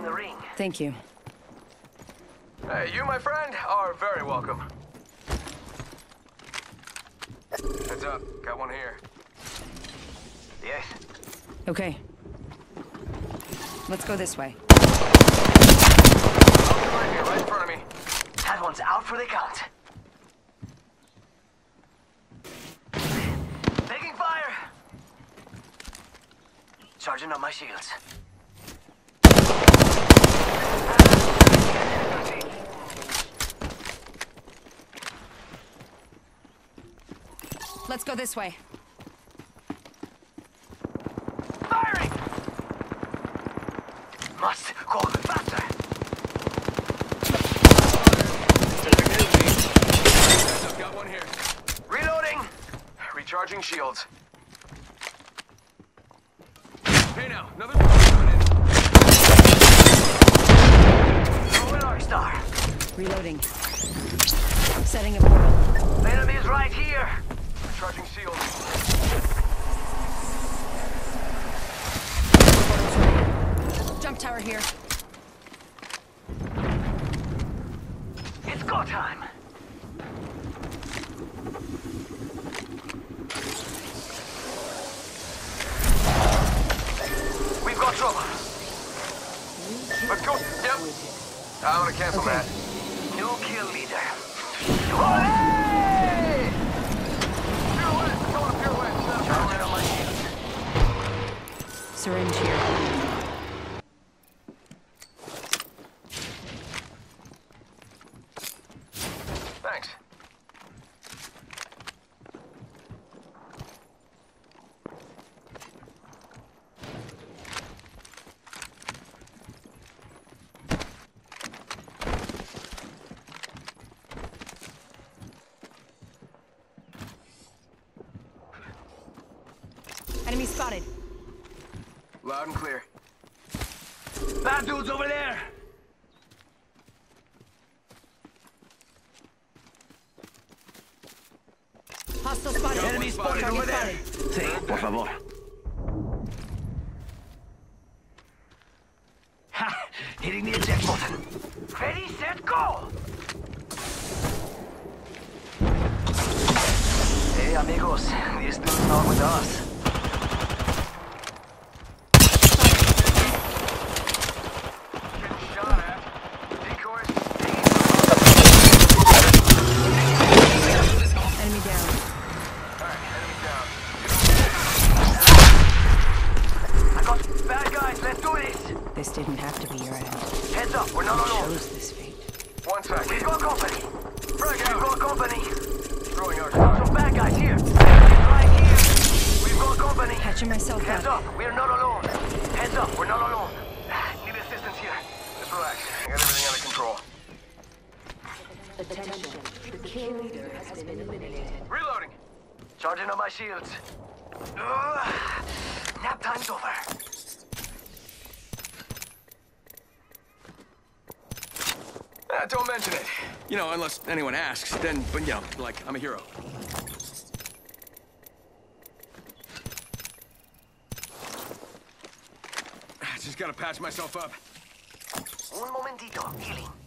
in the ring. Thank you. Hey, you, my friend, are very welcome. Heads up, got one here. Yes. Okay. Let's go this way. Right here, right in front of me. That one's out for the count. Taking fire! Charging up my shields. Let's go this way. Firing! Must go faster! Heads up, got one here. Reloading! Recharging shields. Hey now, another coming in. Throwing Arc Star. Reloading. Setting a portal. Enemies right here! Recharging shields. Jump tower here. It's go time! We've got trouble. Let's go. Yep. I'm gonna cancel Okay. that. New kill leader. Hey! Pirouette, going to pirouette. My. Syringe here. Thanks. Enemy spotted. Loud and clear. Bad dudes over there! Hostile spotted. Enemy spotted Target over there! spotted. Sí, por favor. Ha! Hitting the eject button. Ready, set, go! Hey, amigos. This dude's not with us. Getting shot at. Decoys. Enemy down. Alright, enemy down. I got bad guys. Let's do this. This didn't have to be your end. Heads up. We're not alone. Chose this fate. One We've second. got company. Frag We've out. got company. Throwing our Some bad guys here. Right here. We've got company. Catching myself Heads up. up. We're not alone. Heads up. We're not alone. Need assistance here. Just relax. I got everything under control. Attention, the kill leader has been eliminated. Reloading. Charging on my shields. Ugh. Nap time's over. Uh, don't mention it. You know, unless anyone asks, then, but you know, like, I'm a hero. I Just gotta patch myself up. Un momentito. Healing.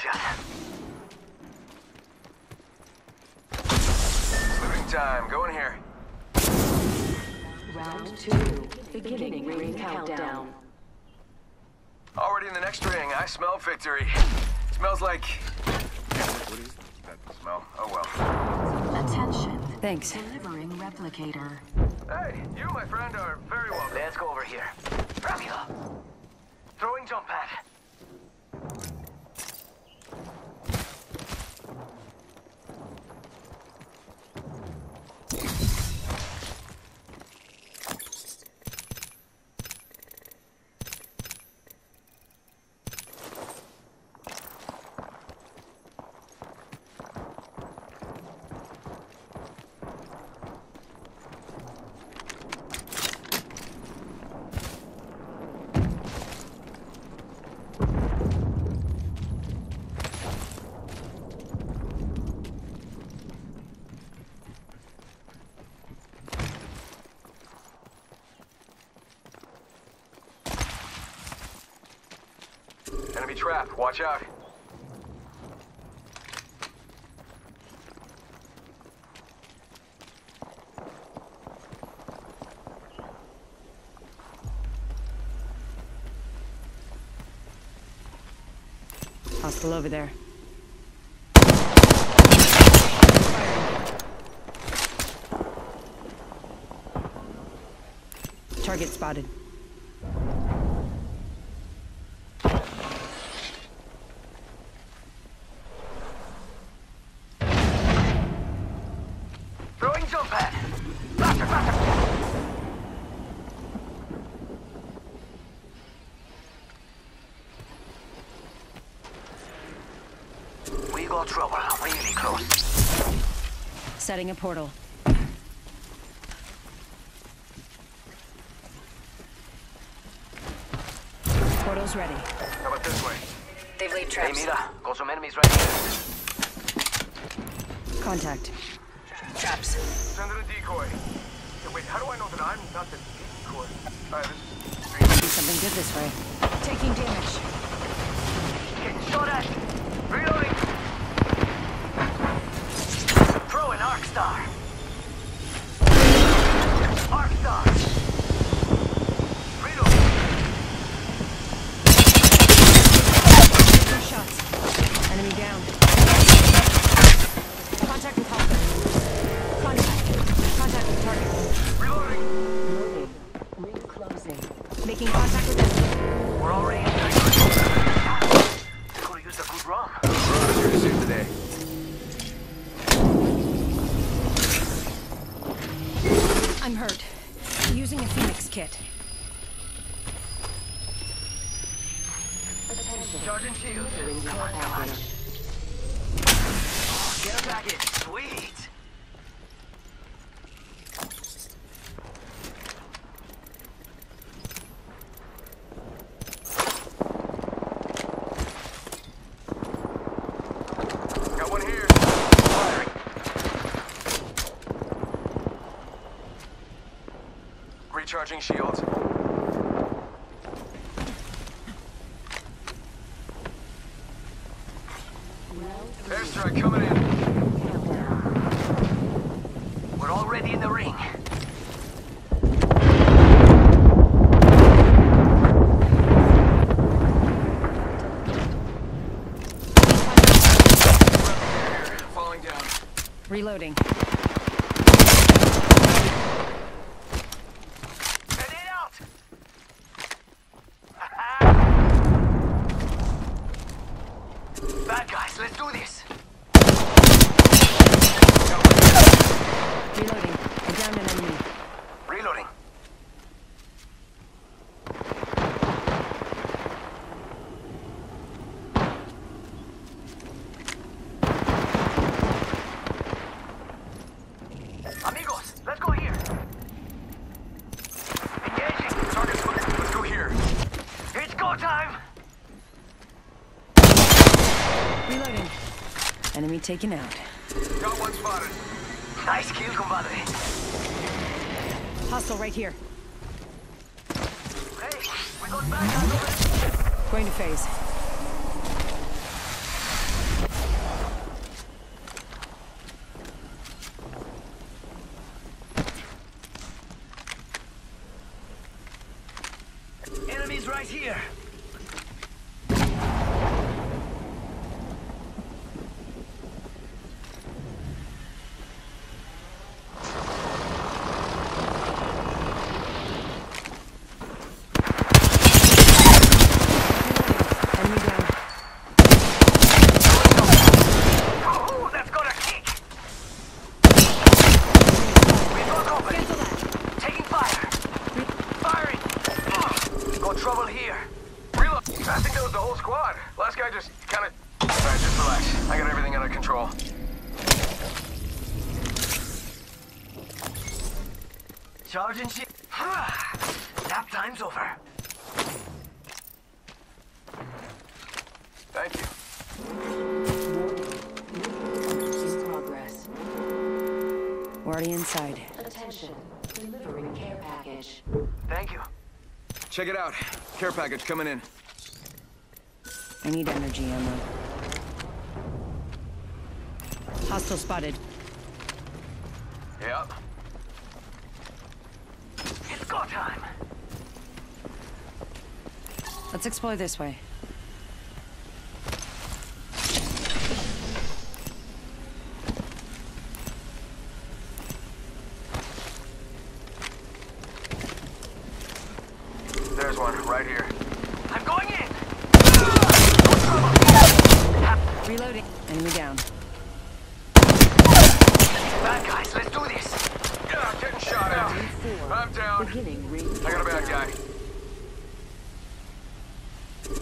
Gracias. Looting time. Go in here. Round two, beginning ring countdown. Already in the next ring, I smell victory. smells like... What is that smell? Oh, well. Attention, Thanks. delivering replicator. Hey, you, my friend, are very welcome. Let's go over here. Dracula. Throwing jump pad. Trap. Watch out. Hostile over there. Target spotted. Setting a portal. Portal's ready. How about this way? They've laid traps. Hey, mira. Got some enemies right here. Contact. Traps. Send in a decoy. Hey, wait, how do I know that I'm not the decoy? Alright, this Do something good this way. Taking damage. Getting shot at. Reloading. Throwing Arc Star. Recharging shields. Airstrike coming in. We're already in the ring. Falling down. Reloading. Grenade out! Bad guys, let's do this. Reloading. I downed an enemy. Reloading. Amigos, let's go here. Engaging. Target's let's, let's go here. It's go time. Reloading. Enemy taken out. Got one spotted. Nice kill, compadre. Hostile right here. Hey, we got over. Going to phase. Care package. Thank you. Check it out. Care package coming in. I need energy ammo. Hostile spotted. Yep. It's go time. Let's explore this way. There's one, right here. I'm going in. Reloading. Enemy down. Bad guys, let's do this. Yeah, I'm getting shot at. I'm down. Beginning I got a bad guy.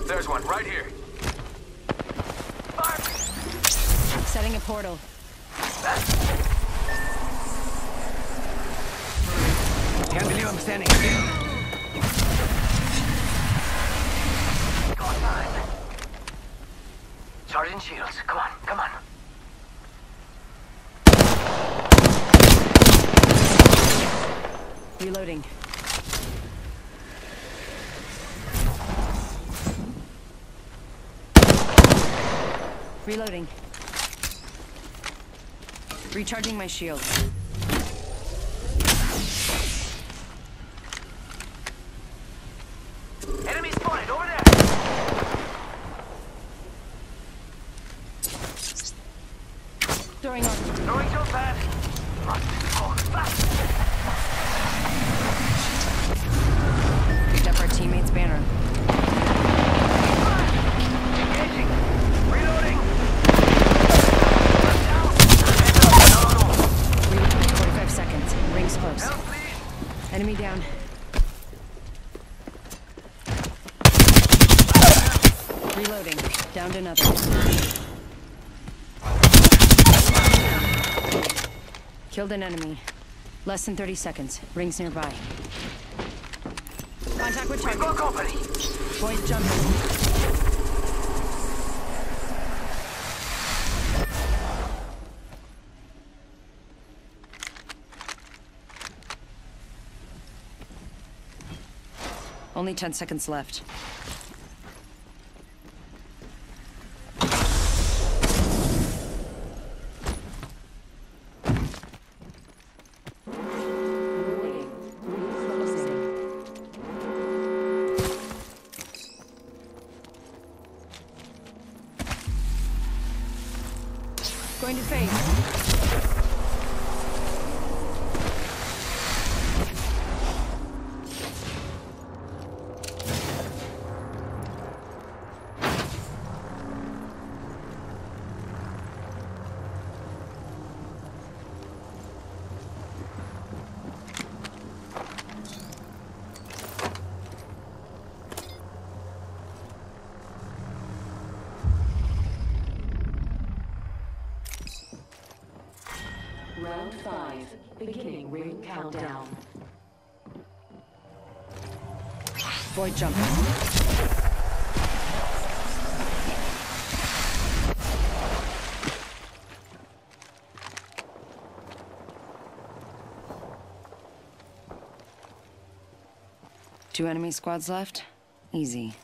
There's one, right here. Fire. Setting a portal. Can't believe I'm standing still. Go time. Sergeant Shields, come on. Reloading. Reloading. Recharging my shield. Enemy spotted over there. Throwing on. Throwing jump pad. Run, go, fast. Picked up our teammate's banner. Engaging. Reloading. Reloading. 45 seconds. Rings close. Enemy down. Reloading. Killed an enemy. Less than 30 seconds. Rings nearby. Contact with We've target. got company. Point jumping. Only 10 seconds left. Going to phase. Round five. Beginning ring countdown. Void jump. Two enemy squads left? Easy.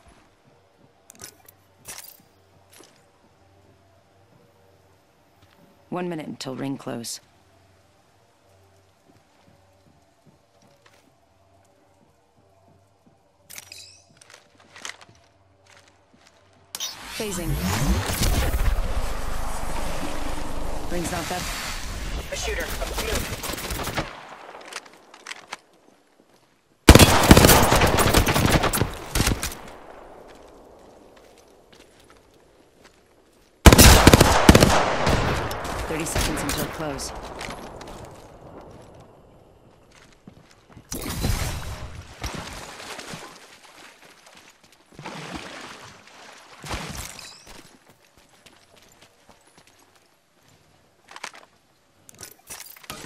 One minute until ring close. Phasing. Ring's not that. A shooter. Move. Thirty seconds until close.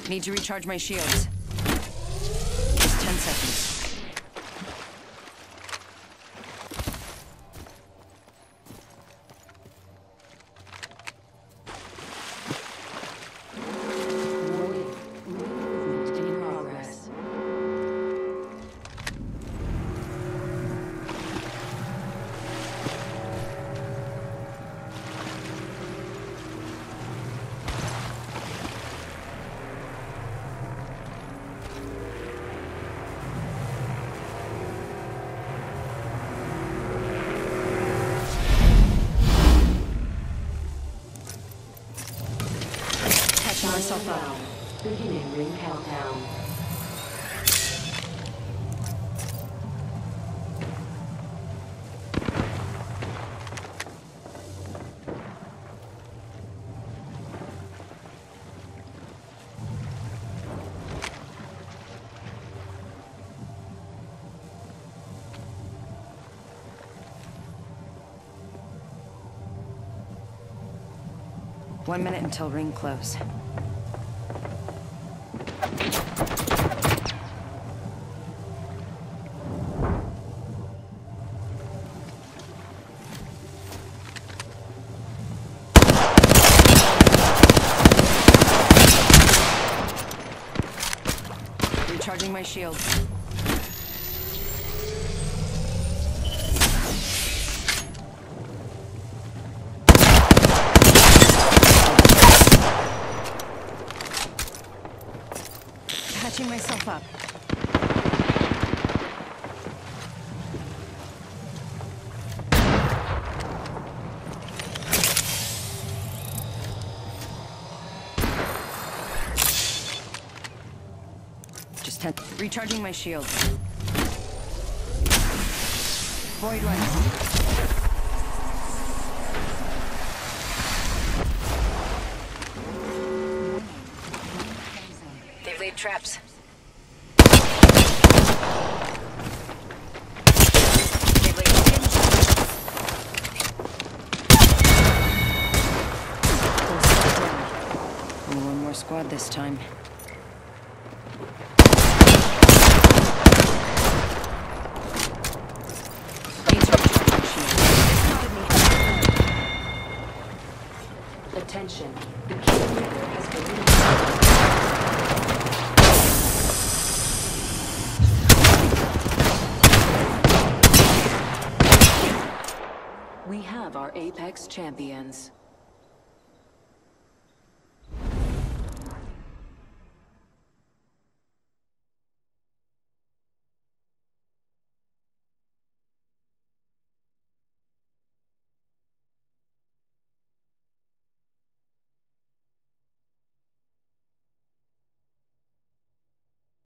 Need to recharge my shields. Just ten seconds. Beginning ring countdown. One minute until ring close. Shield. Patching myself up. Recharging my shield. Void laid traps. Only one more squad this time. Need to recharge my shield. Spotted me. Attention. The has been. We have our Apex champions.